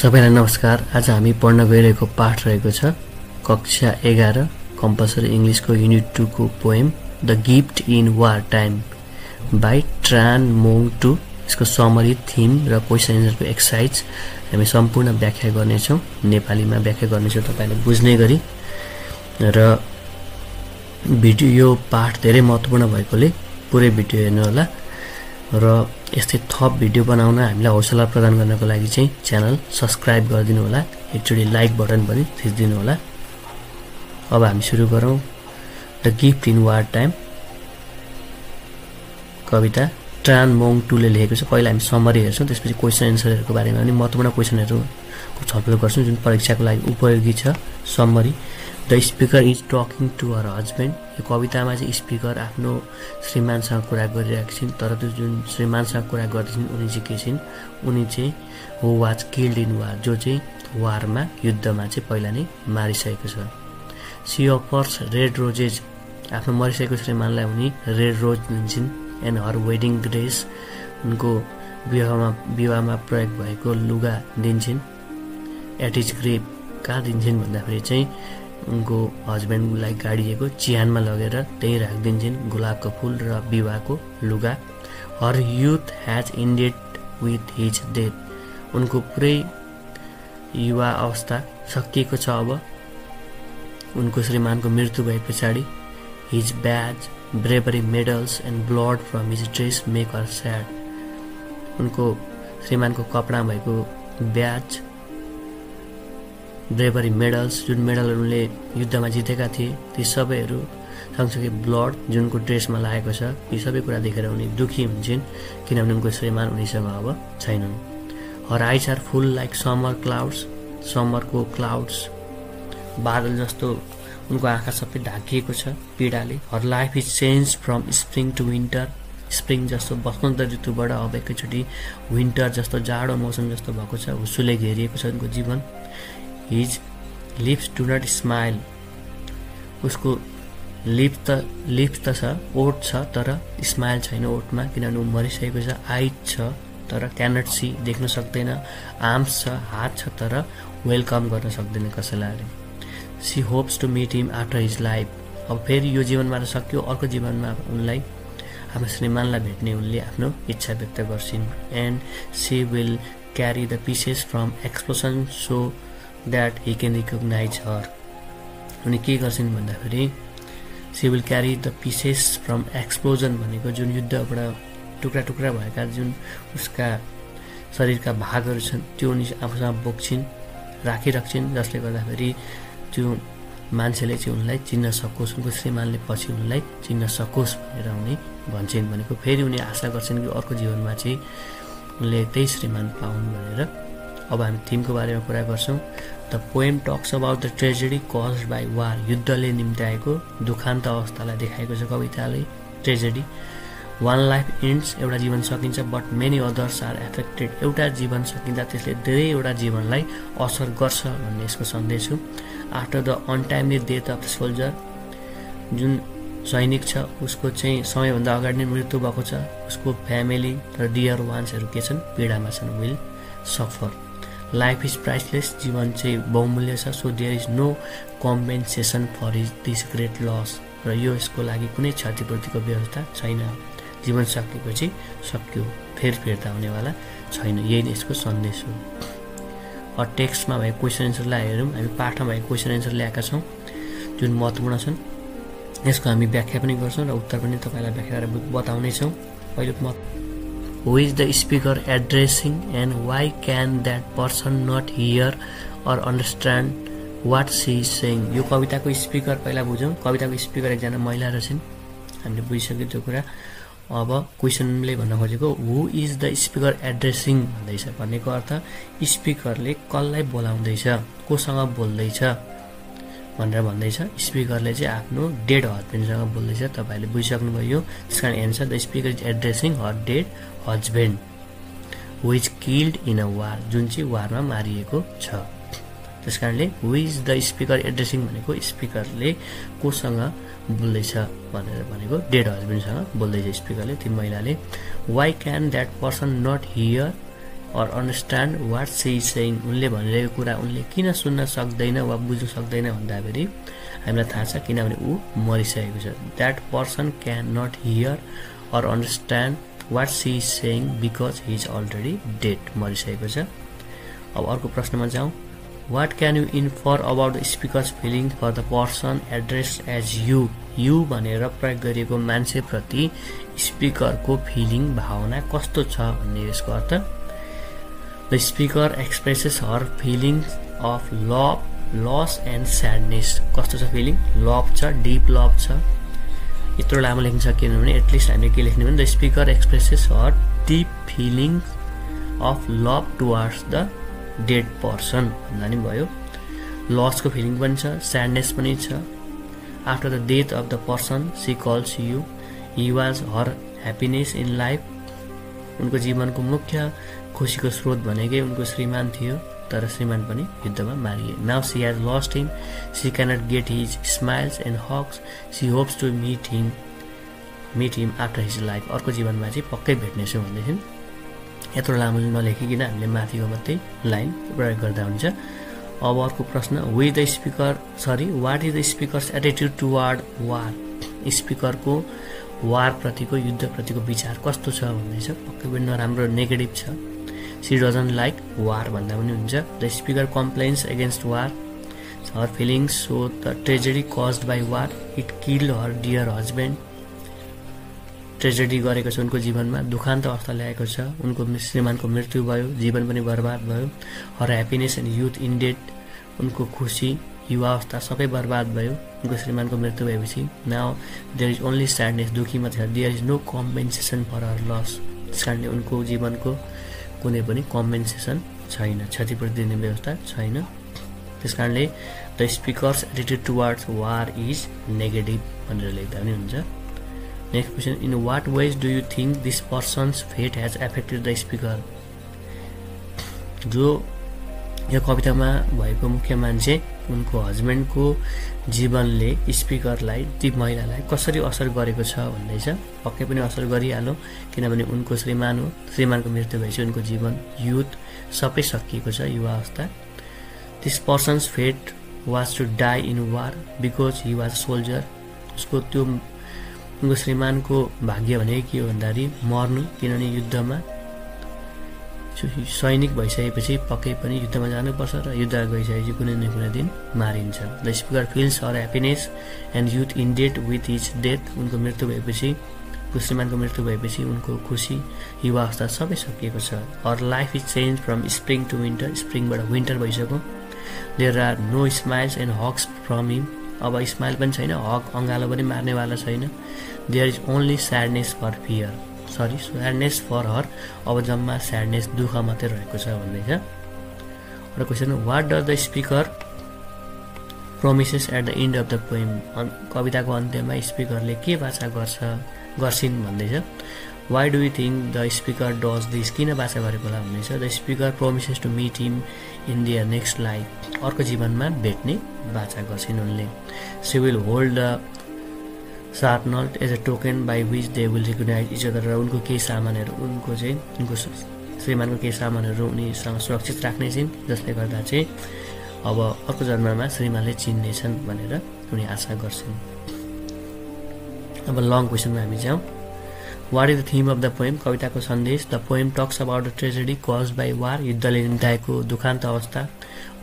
सबैलाई नमस्कार। आज हामी पढ्न गइरहेको पाठ रहेको छ कक्षा एघार कम्पलसरी इङ्ग्लिसको unit टूको poem the gift in war time by Tran Mong Tu. यसको समरी थिम र क्वेसन एन्सरको एक्सर्साइज हामी सम्पूर्ण व्याख्या गर्नेछौँ। नेपालीमा व्याख्या गर्नेछौँ तपाईँले बुझ्ने गरी। र भिडियो यो पाठ धेरै महत्त्वपूर्ण भएकोले पुरै भिडियो हेर्नुहोला। र यस्तै थप भिडियो बनाउन हामीलाई हौसला प्रदान गर्नको लागि चाहिँ च्यानल सब्सक्राइब गरिदिनु होला। एकचोटि लाइक बटन पनि थिचिदिनु होला। अब हामी सुरु गरौँ। The gift in war time. Kavita. Tran Mong टूले लेखेको छ। पहिला हामी समरी हेर्छौँ त्यसपछि क्वेसन एन्सरहरूको बारेमा पनि महत्त्वपूर्ण क्वेसनहरूको छलफल गर्छौँ जुन परीक्षाको लागि उपयोगी छ। Summary the speaker is talking to her husband यो कवितामा चाहिँ स्पिकर आफ्नो श्रीमानसँग कुरा गरिरहेको छिन् तर त्यो जुन श्रीमानसँग कुरा गर्दैछन् उनी चाहिँ के छिन् उनी चाहिँ हो वाज किल्ड इन वार जो चाहिँ वारमा युद्धमा चाहिँ पहिला नै मारिसकेको छ सी अफर्स रेड रोजेज आफ्नो मरिसकेको श्रीमानलाई उनी रेड रोज दिन्छन् एन्ड हर वेडिङ ड्रेस उनको विवाहमा विवाहमा प्रयोग भएको लुगा दिन्छन् एट इज ग्रेप कहाँ दिन्छन् भन्दाखेरि चाहिँ उनको हस्बेन्डलाई गाडिएको चिहानमा लगेर त्यहीँ राखिदिन्छन्। गुलाबको फुल र विवाहको लुगा। Her youth has ended with his death उनको पुरै युवा अवस्था सकिएको छ अब। उनको श्रीमानको मृत्यु भए पछाडि his badge bravery medals and blood from his dress make sad उनको श्रीमानको कपडा भएको ब्याज ब्रेभरी मेडल्स जुन मेडलहरू उनले युद्धमा जितेका थिए ती सबैहरू सँगसँगै ब्लड जुनको ड्रेसमा लागेको छ यी सबै कुरा देखेर उनी दुखी हुन्छन् किनभने उनको श्रीमान उनीसँग अब छैनन्। Her eyes are full like summer clouds समरको क्लाउड्स। बादल जस्तो उनको आँखा सबै ढाकिएको छ पीडाले। Her life is change from spring to winter. Spring जस्तो बसन्त ऋतुबाट अब एकैचोटि विन्टर जस्तो जाडो मौसम जस्तो भएको छ हुसुले घेरिएको छ उनको जीवन। His lips do not smile उसको लिप त लिप्स त छ ओठ छ तर स्माइल छैन ओठमा किनभने ऊ मरिसकेको छ आइट छ तर क्यानट सी देख्न सक्दैन आर्म्स छ हात छ तर वेलकम गर्न सक्दैन कसैलाई। She hopes to meet him after his life अब फेरि यो जीवनमा त सक्यो अर्को जीवनमा उनलाई आफ्नो श्रीमानलाई भेट्ने उनले आफ्नो इच्छा व्यक्त गर्छिन्। And she will carry the pieces from explosion so that he can recognise her उनी के गर्छन् भन्दाखेरि she will carry the pieces from explosion भनेको जुन युद्धबाट टुक्रा टुक्रा भएका जुन उसका शरीरका भागहरू छन् त्यो उनी आफूसँग बोक्छिन् राखिराख्छिन् जसले गर्दाखेरि त्यो मान्छेले चाहिँ उनलाई चिन्न सकोस् उनको श्रीमानले पछि उनलाई चिन्न सकोस् भनेर उनी भन्छन् भनेको फेरि उनी आशा गर्छन् कि अर्को जीवनमा चाहिँ उनले त्यही श्रीमान पाउन् भनेर अब हामी थिमको बारेमा कुरा गर्छौँ। The poem talks about the tragedy caused by war युद्धले निम्त्याएको दुखान्त अवस्थालाई देखाएको छ कविताले। ट्रेजेडी वान लाइफ इन्ड्स एउटा जीवन सकिन्छ but many others are affected एउटा जीवन सकिँदा त्यसले धेरैवटा जीवनलाई असर गर्छ भन्ने यसको सन्देश हो। After the untimely death of the soldier जुन सैनिक छ उसको चाहिँ समयभन्दा अगाडि नै मृत्यु भएको छ। उसको फ्यामिली र डियर वान्सहरू के छन्? पीडामा छन्। Will suffer life is priceless जीवन चाहिँ बहुमूल्य छ। So there is no compensation for is this great loss र यो यसको लागि कुनै क्षतिपूर्तिको व्यवस्था छैन। जीवन सकेपछि सक्यो। फेर फिर्ता हुनेवाला छैन। यही नै यसको सन्देश हो। टेक्स्टमा भएको क्वेसन एन्सरलाई हेरौँ। हामी पाठमा भएको क्वेसन एन्सर ल्याएका छौँ। जुन महत्त्वपूर्ण छन्। यसको हामी व्याख्या पनि गर्छौँ र उत्तर पनि तपाईँलाई व्याख्या गरेर बताउनेछौँ। पहिलो म who is the speaker addressing and why can that person not hear or understand what she says यो कविताको स्पिकर पहिला बुझौँ। कविताको स्पिकर एकजना महिला रहेछन् हामीले बुझिसक्यो त्यो कुरा। अब क्वेसनले भन्न खोजेको who is the speaker addressing भन्दैछ भन्नेको अर्थ स्पिकरले कसलाई बोलाउँदैछ कोसँग बोल्दैछ। भनेर भन्दैछ। स्पिकरले चाहिँ आफ्नो डेड हस्बेन्डसँग बोल्दैछ। तपाईँहरूले बुझिसक्नुभयो त्यस कारण answer the speaker is addressing her dead husband who is killed in a war जुन चाहिँ वारमा मारिएको छ। त्यस कारणले who is the speaker addressing भनेको स्पिकरले कोसँग बोल्दैछ भनेर भनेको डेड हस्बेन्डसँग बोल्दैछ स्पिकरले ती महिलाले। Why can that person not hear or understand what she says उनले भनिरहेको कुरा उनले किन सुन्न सक्दैन वा बुझ्नु सक्दैन भन्दाखेरि हामीलाई थाहा छ किनभने ऊ मरिसकेको छ। That person can not hear or understand what she says because he is already dead मरिसकेको छ। अब अर्को प्रश्नमा जाउँ। What can you infer about the speaker's feeling for the person address as you you भनेर प्रयोग गरिएको मान्छेप्रति स्पिकरको फिलिङ भावना कस्तो छ भन्ने यसको अर्थ the speaker expresses her feeling of love loss and sadness कस्तो छ फिलिङ लभ छ डिप लभ छ। यत्रो लामो लेख्न सकिएन भने एटलिस्ट हामीले के लेख्ने भने the speaker expresses her deep feeling of love towards the dead person भन्दा नि भयो। लसको फिलिङ पनि छ स्याडनेस पनि छ। After the death of the person she calls you he was her happiness in life उनको जीवनको मुख्य खुसीको स्रोत भनेकै उनको श्रीमान थियो तर श्रीमान पनि युद्धमा मारिए। Now she has lost him she cannot get his smiles and hugs she hopes to meet him meet him after his life अर्को जीवनमा चाहिँ पक्कै भेट्नेछु भन्दैछन् यत्रो लामो नलेखिकन हामीले माथिको मात्रै लाइन प्रयोग गर्दा हुन्छ। अब अर्को प्रश्न way the speaker sorry what is the speaker's attitude toward war स्पिकरको वारप्रतिको युद्धप्रतिको विचार कस्तो छ भन्दैछ? पक्कै पनि नराम्रो नेगेटिभ छ। सी डजन लाइक वार भन्दा पनि हुन्छ। The speaker complains against war her feelings so the tragedy caused by war it kill her dear husband tragedy गरेको छ उनको जीवनमा। दुखान्त अवस्था ल्याएको छ। उनको श्रीमानको मृत्यु भयो। जीवन पनि बर्बाद भयो। Her happiness and youth ended उनको खुसी युवावस्था सबै बर्बाद भयो। उनको श्रीमानको मृत्यु भएपछि now there is only sadness दुःखी मात्रै। छ there is no compensation for her loss त्यस कारणले उनको जीवनको कुनै पनि कम्पेन्सेसन छैन क्षतिपूर्ति दिने व्यवस्था छैन। त्यस कारणले the speaker's attitude towards war is negative भनेर लेख्दा पनि हुन्छ। Next question in what ways do you think this person's fate has affected the speaker? जो यो कवितामा भएको मुख्य मान्छे उनको हस्बेन्डको जीवनले स्पिकरलाई ती महिलालाई कसरी असर गरेको छ भन्दैछ। पक्कै पनि असर गरिहाल्यो किनभने उनको श्रीमान हो। श्रीमानको मृत्यु भएपछि उनको जीवन युथ सबै सकिएको छ युवा अवस्था। This person's fate was to die in war because he was soldier उसको त्यो उनको श्रीमानको भाग्य भनेको के हो भन्दाखेरि मर्नु किनभने युद्धमा सैनिक भइसकेपछि पक्कै पनि युद्धमा जानुपर्छ र युद्ध गइसकेपछि कुनै न कुनै दिन मारिन्छ the speaker feels her happiness and youth ended with his death उनको मृत्यु भएपछि श्रीमानको मृत्यु भएपछि उनको खुसी युवा अवस्था सबै सकिएको छ। Her life is change from spring to winter स्प्रिङबाट winter भइसक्यो। There are no smiles and hugs from him अब स्माइल पनि छैन हक अँगालो पनि मार्नेवाला छैन। There is only sadness for fear sorry sadness for her अब जम्मा स्याडनेस दुःख मात्रै रहेको छ भन्दैछ र question what does the speaker promises at the end of the poem कविताको अन्त्यमा स्पिकरले के बाछा गर्छ गर्छिन् भन्दैछ why do you think the speaker does this किन बाछा गरेको होला भन्दैछ the speaker promises to meet him in their next life अर्को जीवनमा भेट्ने बाछा गर्छिन् उनले। She will hold the sharp knot as a token by which they will recognize each other र उनको केही सामानहरू उनको चाहिँ उनको श्रीमानको केही सामानहरू उनीसँग सुरक्षित राख्ने छिन् जसले गर्दा चाहिँ अब अर्को जन्ममा श्रीमानले चिन्नेछन् भनेर उनी आशा गर्छन्। अब लङ क्वेसनमा हामी जाउँ। What is the theme of the poem कविताको सन्देश। The poem talks about the tragedy cause by war युद्धले निम्ताएको दुखान्त अवस्था।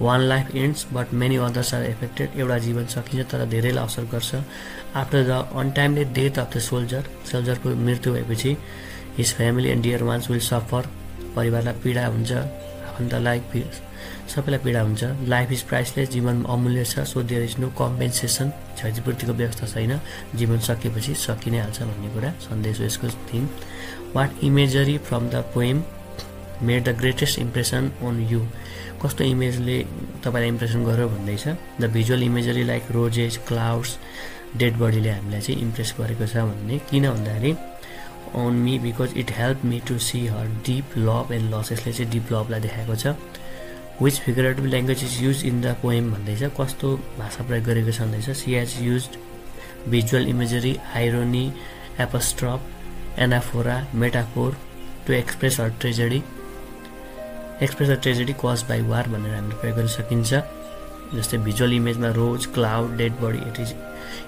One life ends but many others are affected एउटा जीवन सकिन्छ तर धेरैलाई असर गर्छ after the untimely death of the soldier सोल्जरको मृत्यु भएपछि his family and dear ones will suffer परिवारलाई पीडा हुन्छ आफन्तलाई सबैलाई पीडा हुन्छ लाइफ इज प्राइसलेस जीवन अमूल्य छ so there is no compensation क्षतिपूर्तिको व्यवस्था छैन जीवन सकेपछि सकि नै हाल्छ भन्ने कुरा सन्देश हो यसको theme what imagery from the poem made the greatest impression on you कस्तो इमेजले तपाईँलाई इम्प्रेसन गर्यो भन्दैछ? The visual imagery like roses clouds dead बडीले हामीलाई चाहिँ इम्प्रेस गरेको छ भन्ने। किन भन्दाखेरि on me because it help me to see her deep love and loss यसले चाहिँ डिप लभलाई देखाएको छ। Which figurative language is use in the poem भन्दैछ। कस्तो भाषा प्रयोग गरेको छ भन्दैछ। She has use visual imagery irony apostrophe anaphora metaphor to express her tragedy express the tragedy cause by war भनेर हामीले प्रयोग गर्न सकिन्छ। जस्तै visual इमेजमा rose cloud dead body etc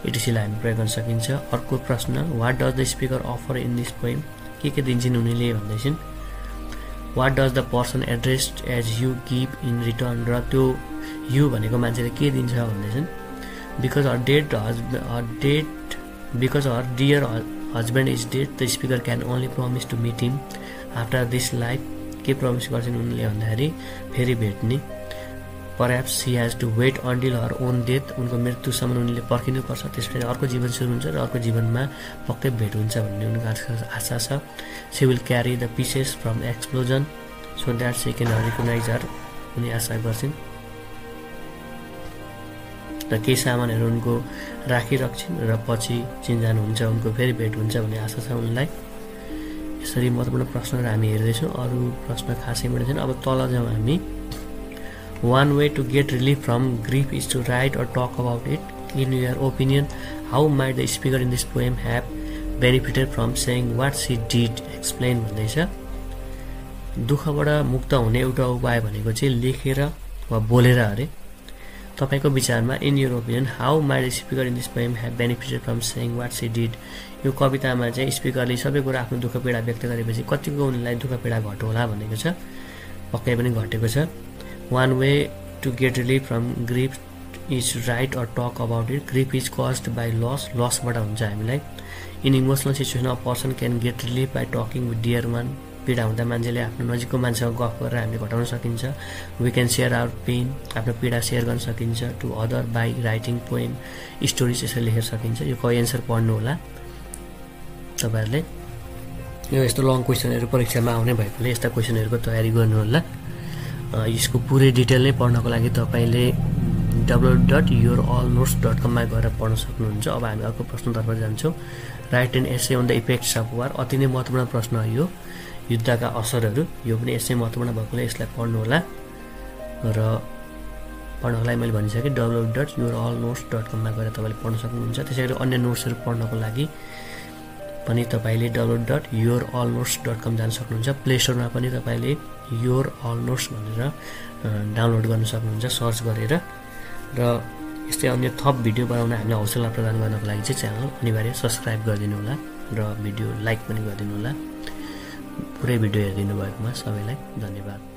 इटिसीलाई हामी प्रयोग गर्न सकिन्छ। अर्को प्रश्न what does the speaker offer in this poem के के दिन्छन् उनीले भन्दैछन्। What does the person addressed as you give in return र त्यो यु भनेको मान्छेले के दिन्छ भन्दैछन्। Because her dead his dead because her dear husband is dead the speaker can only promise to meet him after this life के promise गर्छन् उनले भन्दाखेरि फेरि भेट्ने। Perhaps she has to wait until her own death उनको मृत्युसम्म उनले पर्खिनुपर्छ। त्यसपछि अर्को जीवन सुरु हुन्छ र अर्को जीवनमा पक्कै भेट हुन्छ भन्ने उनको आशा छ। She will carry the pieces from explosion so that she can recognize her उनी आशा गर्छन्। र केही सामानहरू उनको राखिराख्छन् र पछि चिन्जान हुन्छ उनको फेरि भेट हुन्छ भन्ने आशा छ उनलाई। यसरी महत्त्वपूर्ण प्रश्नहरू हामी हेर्दैछौँ अरू प्रश्न खासै मिल्दैन अब तल जाउँ हामी। One way to get relief from grief is to write or talk about it in your opinion how might the speaker in this poem have benefited from saying what she did explain भन्दैछ। दुःखबाट मुक्त हुने एउटा उपाय भनेको चाहिँ लेखेर वा बोलेर अरे। तपाईँको विचारमा in your opinion how might speaker in this poem have benefited from saying what she did यो कवितामा चाहिँ स्पिकरले सबै कुरा आफ्नो दुःख पीडा व्यक्त गरेपछि कतिको उनीलाई दुःख पीडा घट्यो होला भनेको छ। पक्कै पनि घटेको छ। One way to get relief from grief is write or talk about it grief is caused by loss लसबाट हुन्छ हामीलाई। In emotional situation a person can get relief by talking with dear one पीडा हुँदा मान्छेले आफ्नो नजिकको मान्छेसँग गफ गरेर हामीले घटाउन सकिन्छ। We can share our pain आफ्नो पीडा सेयर गर्न सकिन्छ। To other by writing poem stories यसरी लेखेर सकिन्छ। यो क एन्सर पढ्नु होला? तपाईँहरूले यो यस्तो लङ क्वेसनहरू परीक्षामा आउने भएकोले यस्ता क्वेसनहरूको तयारी गर्नु होला यसको पुरै डिटेल नै पढ्नको लागि तपाईँले W dot your all notes dot कममा गएर पढ्न सक्नुहुन्छ। अब हामी अर्को प्रश्नतर्फ जान्छौँ। Write an essay on the effects of war अति नै महत्त्वपूर्ण प्रश्न हो यो। युद्धका असरहरू यो पनि यसै महत्त्वपूर्ण भएकोले यसलाई पढ्नु होला र पढ्नको लागि मैले भनिसकेँ W dot your all notes dot कममा गएर तपाईँले पढ्न सक्नुहुन्छ। त्यसै गरी अन्य नोट्सहरू पढ्नको लागि पनि तपाईँले W dot your all notes dot com जान सक्नुहुन्छ। प्ले स्टोरमा पनि तपाईँले योर अल नोट्स भनेर डाउनलोड गर्न सक्नुहुन्छ सर्च गरेर। र यस्तै अन्य थप भिडियो बनाउन हामीलाई हौसला प्रदान गर्नको लागि चाहिँ च्यानल अनिवार्य सब्सक्राइब गरिदिनु होला र भिडियो लाइक पनि गरिदिनु होला पुरै भिडियो हेरिदिनु भएकोमा सबैलाई धन्यवाद।